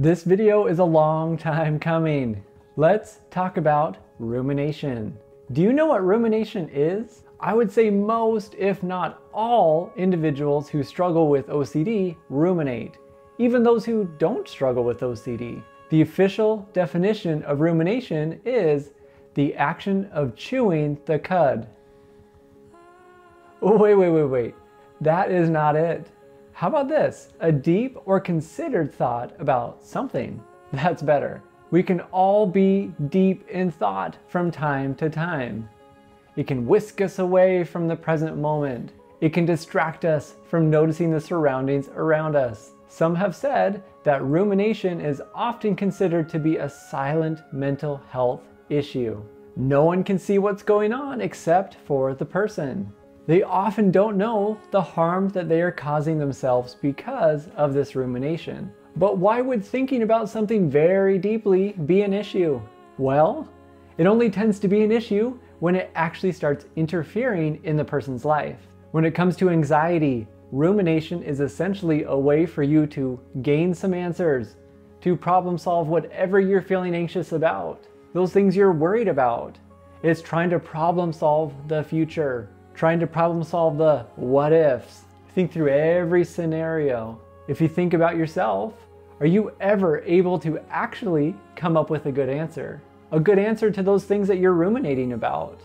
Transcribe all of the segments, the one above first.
This video is a long time coming. Let's talk about rumination. Do you know what rumination is? I would say most, if not all, individuals who struggle with OCD ruminate, even those who don't struggle with OCD. The official definition of rumination is the action of chewing the cud. Wait, wait, wait, wait. That is not it. How about this? A deep or considered thought about something. That's better. We can all be deep in thought from time to time. It can whisk us away from the present moment. It can distract us from noticing the surroundings around us. Some have said that rumination is often considered to be a silent mental health issue. No one can see what's going on except for the person. They often don't know the harm that they are causing themselves because of this rumination. But why would thinking about something very deeply be an issue? Well, it only tends to be an issue when it actually starts interfering in the person's life. When it comes to anxiety, rumination is essentially a way for you to gain some answers, to problem solve whatever you're feeling anxious about, those things you're worried about. It's trying to problem solve the future, trying to problem solve the what ifs. Think through every scenario. If you think about yourself, are you ever able to actually come up with a good answer? A good answer to those things that you're ruminating about?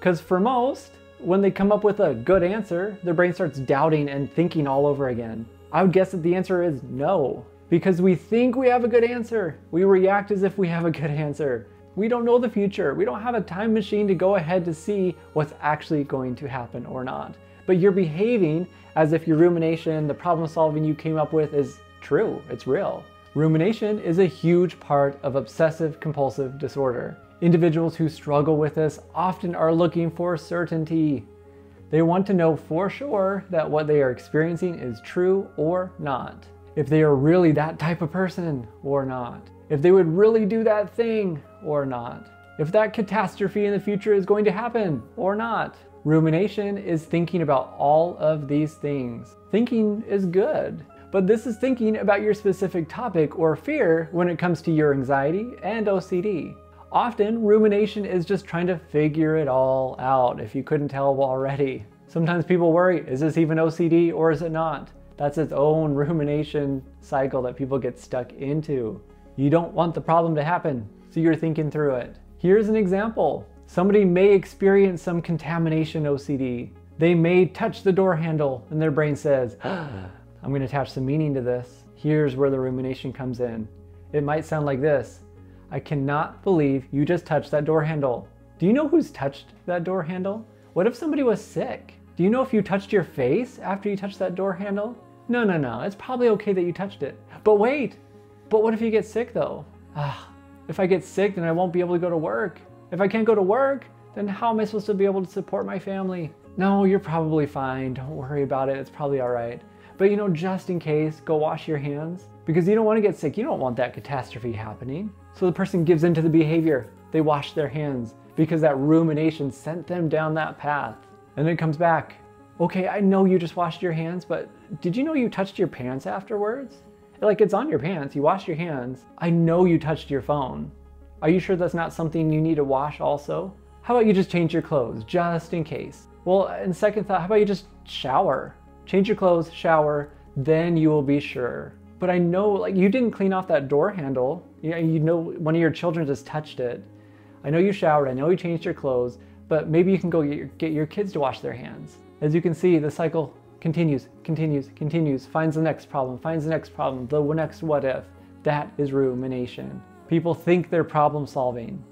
Because for most, when they come up with a good answer, their brain starts doubting and thinking all over again. I would guess that the answer is no. Because we think we have a good answer. We react as if we have a good answer. We don't know the future. We don't have a time machine to go ahead to see what's actually going to happen or not. But you're behaving as if your rumination, the problem solving you came up with is true, it's real. Rumination is a huge part of obsessive compulsive disorder. Individuals who struggle with this often are looking for certainty. They want to know for sure that what they are experiencing is true or not. If they are really that type of person or not. If they would really do that thing or not. If that catastrophe in the future is going to happen or not. Rumination is thinking about all of these things. Thinking is good, but this is thinking about your specific topic or fear when it comes to your anxiety and OCD. Often, rumination is just trying to figure it all out, if you couldn't tell already. Sometimes people worry, is this even OCD or is it not? That's its own rumination cycle that people get stuck into. You don't want the problem to happen, so you're thinking through it. Here's an example. Somebody may experience some contamination OCD. They may touch the door handle and their brain says, I'm going to attach some meaning to this. Here's where the rumination comes in. It might sound like this I cannot believe you just touched that door handle. Do you know who's touched that door handle? What if somebody was sick? Do you know if you touched your face after you touched that door handle? No, no, no. It's probably okay that you touched it. But wait, but what if you get sick though? Ah, if I get sick, then I won't be able to go to work. If I can't go to work, then how am I supposed to be able to support my family? No, you're probably fine. Don't worry about it. It's probably all right. But you know, just in case, go wash your hands because you don't want to get sick. You don't want that catastrophe happening. So the person gives into the behavior. They wash their hands because that rumination sent them down that path. And then it comes back. Okay, I know you just washed your hands, but did you know you touched your pants afterwards? Like it's on your pants, you wash your hands. I know you touched your phone. Are you sure that's not something you need to wash also? How about you just change your clothes, just in case? Well, in second thought, how about you just shower? Change your clothes, shower, then you will be sure. But I know, like, you didn't clean off that door handle. You know, you know one of your children just touched it. I know you showered, I know you changed your clothes, but maybe you can go get your kids to wash their hands. As you can see, the cycle continues, continues, continues, finds the next problem, finds the next problem, the next what if. That is rumination. People think they're problem solving.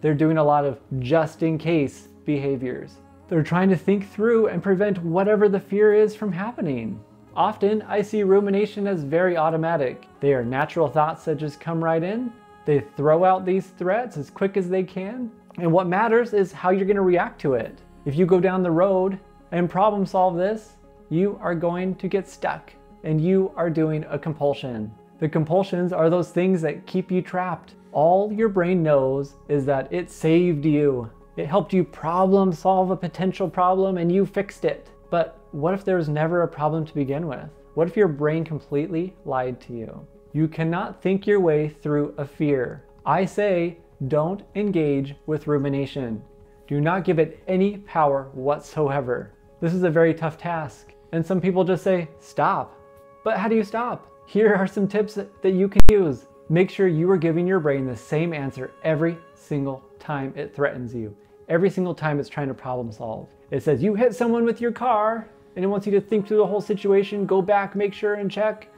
They're doing a lot of just in case behaviors. They're trying to think through and prevent whatever the fear is from happening. Often, I see rumination as very automatic. They are natural thoughts that just come right in. They throw out these threats as quick as they can. And what matters is how you're going to react to it. If you go down the road and problem solve this, you are going to get stuck and you are doing a compulsion. The compulsions are those things that keep you trapped. All your brain knows is that it saved you. It helped you problem solve a potential problem and you fixed it. But what if there was never a problem to begin with? What if your brain completely lied to you? You cannot think your way through a fear. I say, don't engage with rumination. Do not give it any power whatsoever. This is a very tough task. And some people just say, stop. But how do you stop? Here are some tips that, you can use. Make sure you are giving your brain the same answer every single time it threatens you. Every single time it's trying to problem solve. It says you hit someone with your car and it wants you to think through the whole situation, go back, make sure and check.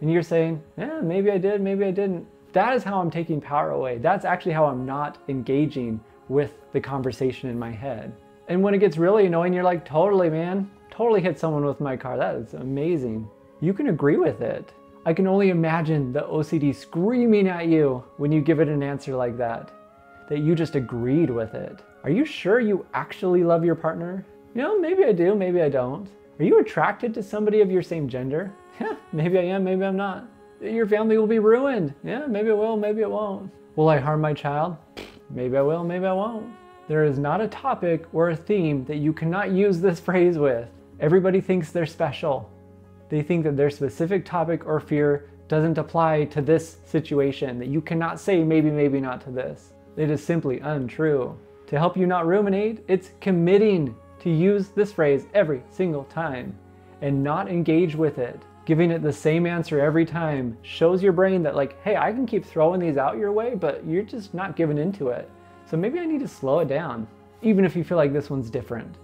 And you're saying, yeah, maybe I did, maybe I didn't. That is how I'm taking power away. That's actually how I'm not engaging with the conversation in my head. And when it gets really annoying, you're like, totally, man, totally hit someone with my car. That is amazing. You can agree with it. I can only imagine the OCD screaming at you when you give it an answer like that, that you just agreed with it. Are you sure you actually love your partner? You know, maybe I do, maybe I don't. Are you attracted to somebody of your same gender? Yeah, maybe I am, maybe I'm not. Your family will be ruined. Yeah, maybe it will, maybe it won't. Will I harm my child? Maybe I will, maybe I won't. There is not a topic or a theme that you cannot use this phrase with. Everybody thinks they're special. They think that their specific topic or fear doesn't apply to this situation, that you cannot say maybe, maybe not to this. It is simply untrue. To help you not ruminate, it's committing to use this phrase every single time and not engage with it. Giving it the same answer every time shows your brain that like, hey, I can keep throwing these out your way, but you're just not giving into it. So maybe I need to slow it down. Even if you feel like this one's different,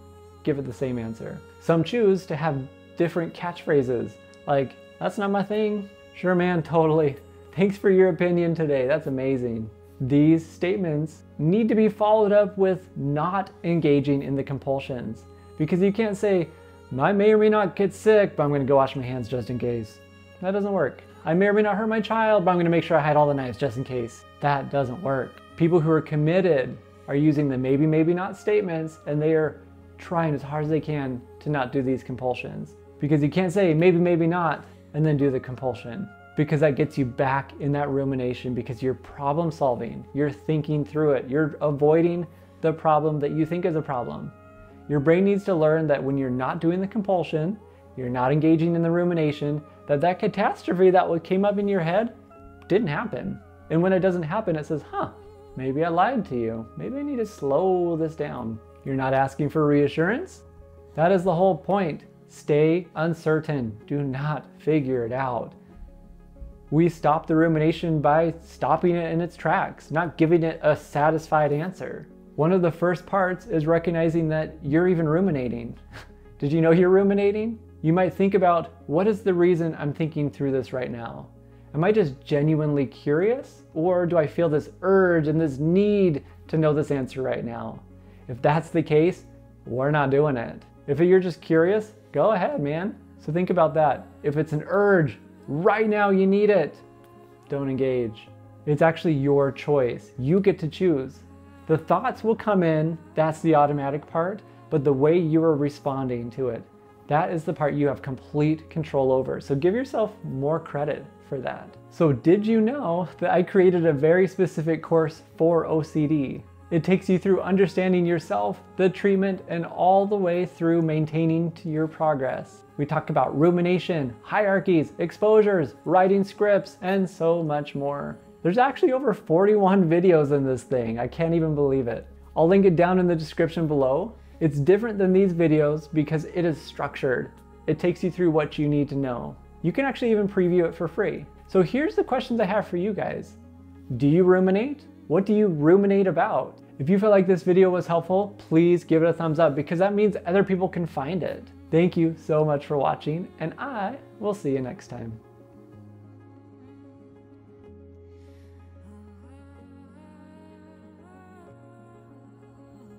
give it the same answer. Some choose to have different catchphrases like, that's not my thing. Sure, man, totally. Thanks for your opinion today. That's amazing. These statements need to be followed up with not engaging in the compulsions because you can't say, I may or may not get sick, but I'm going to go wash my hands just in case. That doesn't work. I may or may not hurt my child, but I'm going to make sure I hide all the knives just in case. That doesn't work. People who are committed are using the maybe, maybe not statements and they are trying as hard as they can to not do these compulsions. Because you can't say maybe, maybe not, and then do the compulsion because that gets you back in that rumination because you're problem solving, you're thinking through it, you're avoiding the problem that you think is a problem. Your brain needs to learn that when you're not doing the compulsion, you're not engaging in the rumination, that that catastrophe that came up in your head didn't happen. And when it doesn't happen, it says, huh, maybe I lied to you. Maybe I need to slow this down. You're not asking for reassurance? That is the whole point. Stay uncertain. Do not figure it out we stop the rumination by stopping it in its tracks, not giving it a satisfied answer. One of the first parts is recognizing that you're even ruminating. Did you know you're ruminating? You might think about what is the reason I'm thinking through this right now? Am I just genuinely curious? Or do I feel this urge and this need to know this answer right now? If that's the case, we're not doing it. If you're just curious, go ahead, man. So think about that. If it's an urge, Right now, you need it. Don't engage. It's actually your choice. You get to choose. The thoughts will come in, that's the automatic part, but the way you are responding to it, that is the part you have complete control over. So give yourself more credit for that. So did you know that I created a very specific course for OCD? It takes you through understanding yourself, the treatment, and all the way through maintaining your progress. We talk about rumination, hierarchies, exposures, writing scripts, and so much more. There's actually over 41 videos in this thing. I can't even believe it. I'll link it down in the description below. It's different than these videos because it is structured. It takes you through what you need to know. You can actually even preview it for free. So here's the questions I have for you guys. Do you ruminate? What do you ruminate about? If you feel like this video was helpful, please give it a thumbs up because that means other people can find it. Thank you so much for watching and I will see you next time.